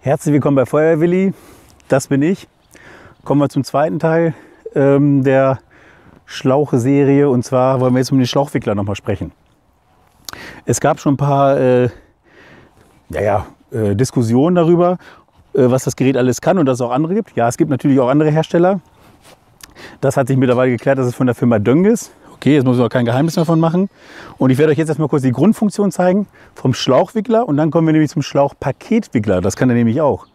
Herzlich willkommen bei Feuerwilli. Das bin ich. Kommen wir zum zweiten Teil ähm, der Schlauche-Serie. Und zwar wollen wir jetzt um den Schlauchwickler nochmal sprechen. Es gab schon ein paar äh, ja, ja, äh, Diskussionen darüber, äh, was das Gerät alles kann und dass es auch andere gibt. Ja, es gibt natürlich auch andere Hersteller. Das hat sich mittlerweile geklärt, dass es von der Firma Döng ist. Okay, jetzt muss ich auch kein Geheimnis davon machen. Und ich werde euch jetzt erstmal kurz die Grundfunktion zeigen vom Schlauchwickler und dann kommen wir nämlich zum Schlauchpaketwickler. Das kann er nämlich auch.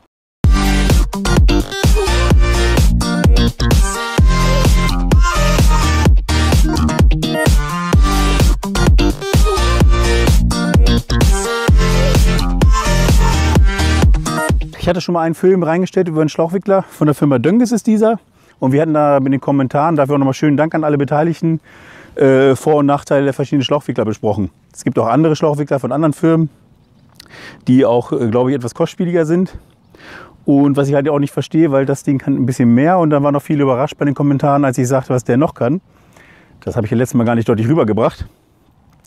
Ich hatte schon mal einen Film reingestellt über einen Schlauchwickler von der Firma Dönges ist dieser. Und wir hatten da mit den Kommentaren, dafür auch nochmal schönen Dank an alle Beteiligten, äh, Vor- und Nachteile der verschiedenen Schlauchwickler besprochen. Es gibt auch andere Schlauchwickler von anderen Firmen, die auch, äh, glaube ich, etwas kostspieliger sind. Und was ich halt auch nicht verstehe, weil das Ding kann ein bisschen mehr und da waren noch viele überrascht bei den Kommentaren, als ich sagte, was der noch kann. Das habe ich ja letztes Mal gar nicht deutlich rübergebracht.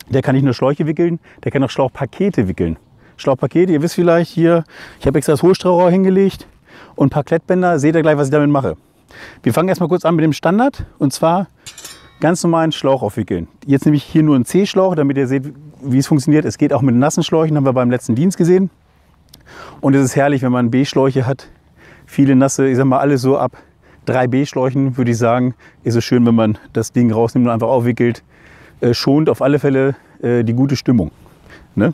Der kann nicht nur Schläuche wickeln, der kann auch Schlauchpakete wickeln. Schlauchpakete, ihr wisst vielleicht hier, ich habe extra das Hohlstraurohr hingelegt und ein paar Klettbänder. Seht ihr gleich, was ich damit mache. Wir fangen erstmal kurz an mit dem Standard und zwar ganz normalen Schlauch aufwickeln. Jetzt nehme ich hier nur einen C-Schlauch, damit ihr seht, wie es funktioniert. Es geht auch mit nassen Schläuchen, haben wir beim letzten Dienst gesehen. Und es ist herrlich, wenn man B-Schläuche hat. Viele nasse, ich sag mal, alles so ab drei B-Schläuchen, würde ich sagen, ist es schön, wenn man das Ding rausnimmt und einfach aufwickelt. Äh, schont auf alle Fälle äh, die gute Stimmung. Ne?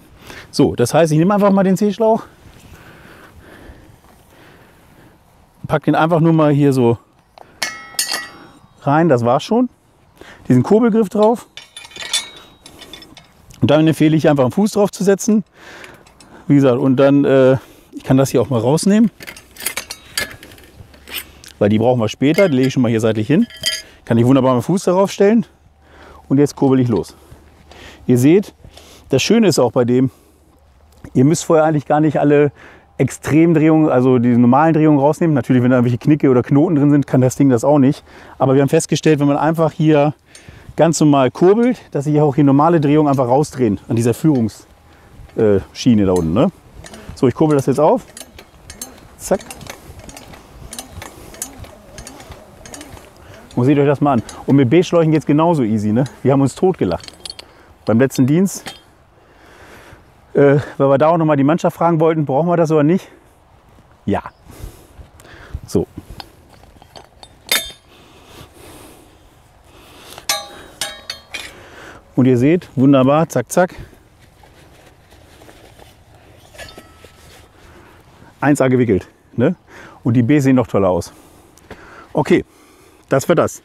So, das heißt, ich nehme einfach mal den C-Schlauch, packe den einfach nur mal hier so rein, das war's schon. Diesen Kurbelgriff drauf. Und dann empfehle ich einfach einen Fuß drauf zu setzen. Wie gesagt, und dann, äh, ich kann das hier auch mal rausnehmen. Weil die brauchen wir später, die lege ich schon mal hier seitlich hin. Kann ich wunderbar meinen Fuß darauf stellen. Und jetzt kurbel ich los. Ihr seht, das Schöne ist auch bei dem, ihr müsst vorher eigentlich gar nicht alle Extremdrehungen, also die normalen Drehungen rausnehmen. Natürlich, wenn da irgendwelche Knicke oder Knoten drin sind, kann das Ding das auch nicht. Aber wir haben festgestellt, wenn man einfach hier ganz normal kurbelt, dass sich auch hier normale Drehungen einfach rausdrehen an dieser Führungsschiene da unten. Ne? So, ich kurbel das jetzt auf. Zack. Und seht euch das mal an. Und mit B-Schläuchen geht es genauso easy. Ne? Wir haben uns totgelacht. Beim letzten Dienst, äh, weil wir da auch nochmal die Mannschaft fragen wollten, brauchen wir das oder nicht? Ja. So. Und ihr seht, wunderbar, zack, zack. 1A gewickelt. Ne? Und die B sehen noch toller aus. Okay, das für das.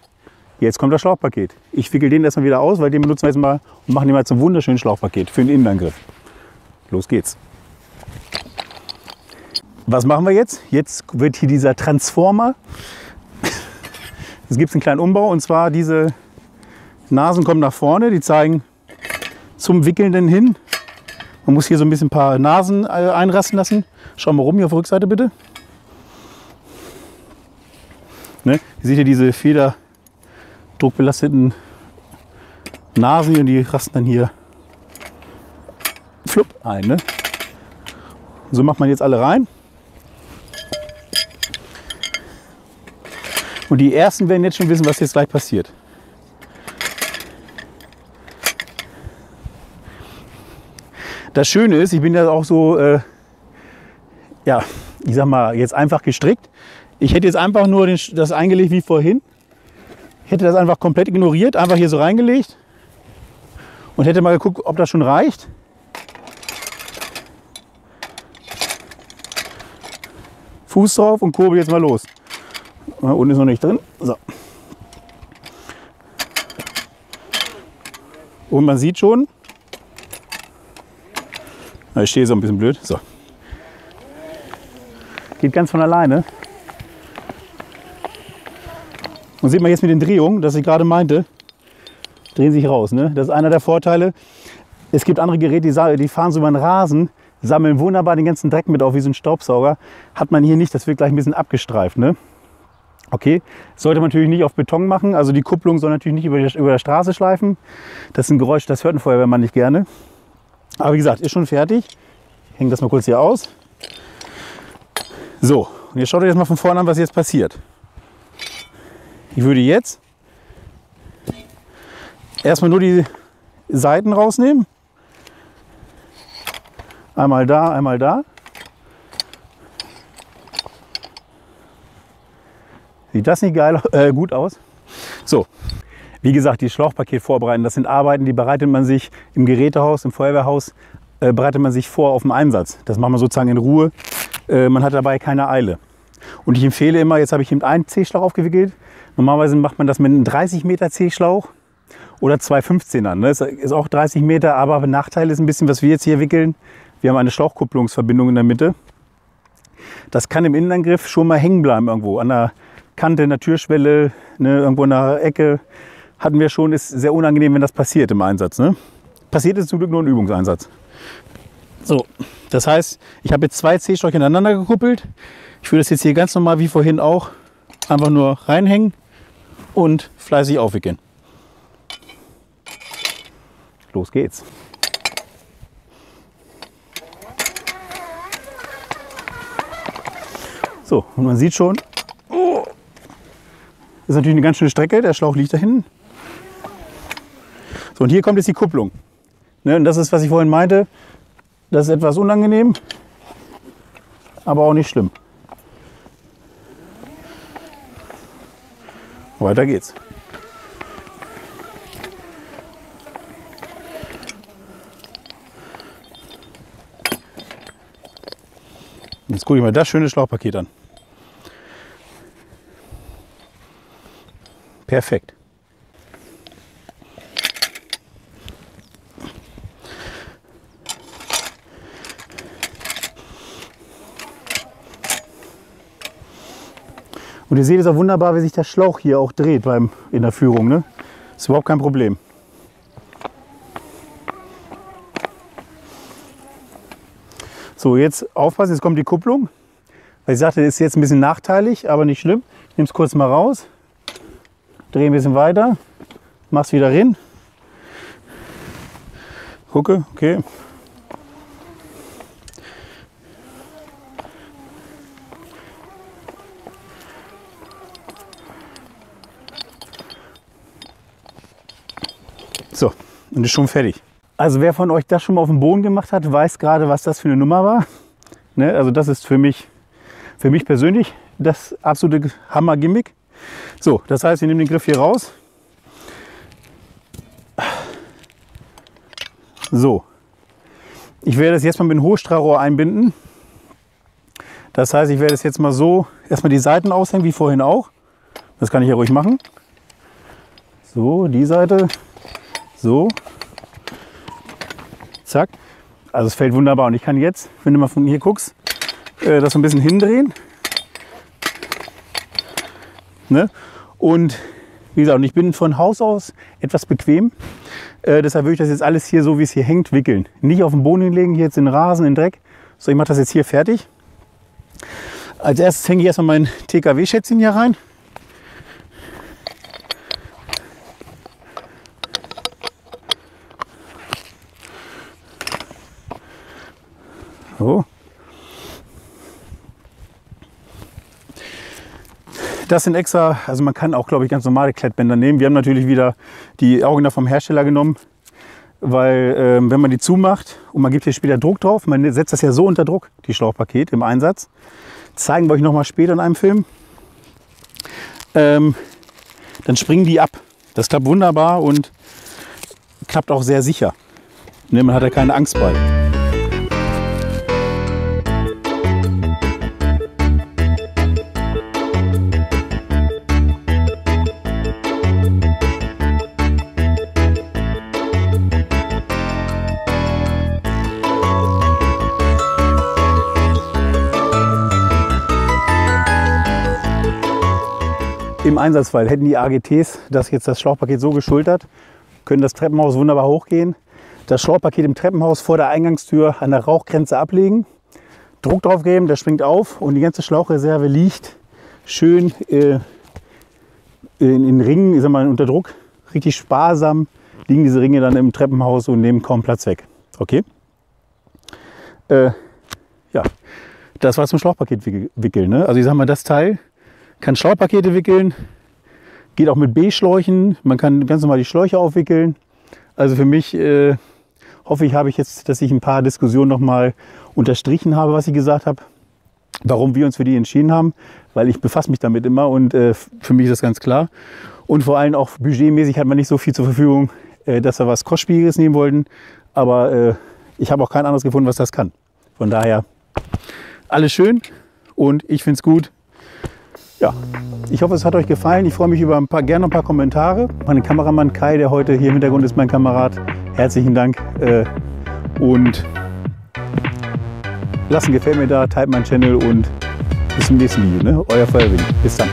Jetzt kommt das Schlauchpaket. Ich wickel den erstmal wieder aus, weil den benutzen wir jetzt mal und machen den mal zum wunderschönen Schlauchpaket für den Innenangriff. Los geht's. Was machen wir jetzt? Jetzt wird hier dieser Transformer. Es gibt einen kleinen Umbau und zwar diese Nasen kommen nach vorne, die zeigen zum Wickelnden hin. Man muss hier so ein bisschen ein paar Nasen äh, einrasten lassen. Schauen wir rum hier auf der Rückseite bitte. Ne? Ihr seht hier diese federdruckbelasteten Nasen und die rasten dann hier flupp ein. Ne? So macht man jetzt alle rein. Und die ersten werden jetzt schon wissen, was jetzt gleich passiert. Das Schöne ist, ich bin ja auch so, äh, ja, ich sag mal, jetzt einfach gestrickt. Ich hätte jetzt einfach nur den, das eingelegt wie vorhin. Hätte das einfach komplett ignoriert, einfach hier so reingelegt und hätte mal geguckt, ob das schon reicht. Fuß drauf und kurbel jetzt mal los. Da unten ist noch nicht drin. So. Und man sieht schon, ich stehe so ein bisschen blöd. So. Geht ganz von alleine. Und sieht man jetzt mit den Drehungen, dass ich gerade meinte, drehen sich raus. Ne? Das ist einer der Vorteile. Es gibt andere Geräte, die, die fahren so über den Rasen, sammeln wunderbar den ganzen Dreck mit auf wie so ein Staubsauger. Hat man hier nicht, das wird gleich ein bisschen abgestreift. Ne? Okay, sollte man natürlich nicht auf Beton machen. Also die Kupplung soll natürlich nicht über, die, über der Straße schleifen. Das ist ein Geräusch, das hört ein Feuerwehrmann nicht gerne. Aber wie gesagt, ist schon fertig. Ich hänge das mal kurz hier aus. So, und jetzt schaut euch das mal von vorne an, was jetzt passiert. Ich würde jetzt erstmal nur die Seiten rausnehmen. Einmal da, einmal da. Sieht das nicht geil, äh, gut aus? So, wie gesagt, die Schlauchpaket vorbereiten, das sind Arbeiten, die bereitet man sich im Gerätehaus, im Feuerwehrhaus, äh, bereitet man sich vor auf den Einsatz. Das macht man sozusagen in Ruhe. Äh, man hat dabei keine Eile. Und ich empfehle immer, jetzt habe ich eben einen C-Schlauch aufgewickelt. Normalerweise macht man das mit einem 30 Meter C-Schlauch oder zwei 15ern. Ne? Das ist auch 30 Meter, aber Nachteil ist ein bisschen, was wir jetzt hier wickeln. Wir haben eine Schlauchkupplungsverbindung in der Mitte. Das kann im Innenangriff schon mal hängen bleiben irgendwo. An der Kante, in der Türschwelle, ne, irgendwo in der Ecke. Hatten wir schon, ist sehr unangenehm, wenn das passiert im Einsatz. Ne? Passiert ist zum Glück nur ein Übungseinsatz. So, das heißt, ich habe jetzt zwei C-Schläuche ineinander gekuppelt. Ich würde das jetzt hier ganz normal wie vorhin auch einfach nur reinhängen und fleißig aufwickeln. Los geht's. So, und man sieht schon, oh, ist natürlich eine ganz schöne Strecke, der Schlauch liegt da hinten. So, und hier kommt jetzt die Kupplung. Ne, und das ist, was ich vorhin meinte, das ist etwas unangenehm, aber auch nicht schlimm. Weiter geht's. Jetzt gucke ich mal das schöne Schlauchpaket an. Perfekt. Und ihr seht es auch wunderbar, wie sich der Schlauch hier auch dreht beim, in der Führung. Ne? Ist überhaupt kein Problem. So, jetzt aufpassen, jetzt kommt die Kupplung. Weil ich sagte, das ist jetzt ein bisschen nachteilig, aber nicht schlimm. Ich nehme es kurz mal raus, drehe ein bisschen weiter, mach's wieder rein. Gucke, okay. So, und ist schon fertig. Also wer von euch das schon mal auf dem Boden gemacht hat, weiß gerade, was das für eine Nummer war. Ne? Also das ist für mich, für mich persönlich das absolute Hammer-Gimmick. So, das heißt, wir nehmen den Griff hier raus. So, ich werde das jetzt mal mit dem Hochstrahlrohr einbinden. Das heißt, ich werde es jetzt mal so erstmal die Seiten aushängen, wie vorhin auch. Das kann ich ja ruhig machen. So, die Seite, so. Zack. Also es fällt wunderbar. Und ich kann jetzt, wenn du mal von hier guckst, äh, das so ein bisschen hindrehen. Ne? Und wie gesagt, ich bin von Haus aus etwas bequem. Äh, deshalb würde ich das jetzt alles hier so, wie es hier hängt, wickeln. Nicht auf den Boden hinlegen, hier jetzt den Rasen, den Dreck. So, ich mache das jetzt hier fertig. Als erstes hänge ich erstmal mein TKW-Schätzchen hier rein. Das sind extra, also man kann auch, glaube ich, ganz normale Klettbänder nehmen. Wir haben natürlich wieder die Augen vom Hersteller genommen, weil ähm, wenn man die zumacht und man gibt hier später Druck drauf, man setzt das ja so unter Druck, die Schlauchpaket im Einsatz, zeigen wir euch noch mal später in einem Film, ähm, dann springen die ab. Das klappt wunderbar und klappt auch sehr sicher. Ne, man hat ja keine Angst bei. Einsatzfall hätten die AGTs das jetzt das Schlauchpaket so geschultert, können das Treppenhaus wunderbar hochgehen, das Schlauchpaket im Treppenhaus vor der Eingangstür an der Rauchgrenze ablegen, Druck drauf geben, der springt auf und die ganze Schlauchreserve liegt schön äh, in, in Ringen, ich sag mal, unter Druck, richtig sparsam liegen diese Ringe dann im Treppenhaus und nehmen kaum Platz weg. Okay? Äh, ja, Das war zum Schlauchpaket wickeln. Ne? Also ich sag mal, das Teil kann Schlauchpakete wickeln, geht auch mit B-Schläuchen. Man kann ganz normal die Schläuche aufwickeln. Also für mich äh, hoffe ich, habe ich jetzt, dass ich ein paar Diskussionen nochmal unterstrichen habe, was ich gesagt habe. Warum wir uns für die entschieden haben, weil ich befasse mich damit immer und äh, für mich ist das ganz klar. Und vor allem auch budgetmäßig hat man nicht so viel zur Verfügung, äh, dass wir was Kostspieliges nehmen wollten. Aber äh, ich habe auch kein anderes gefunden, was das kann. Von daher alles schön und ich finde es gut. Ja, ich hoffe, es hat euch gefallen. Ich freue mich über ein paar, gerne ein paar Kommentare. Mein Kameramann Kai, der heute hier im Hintergrund ist, mein Kamerad. Herzlichen Dank. Äh, und lasst ein Gefällt mir da, teilt meinen Channel und bis zum nächsten Video. Ne? Euer Feuerwind. Bis dann.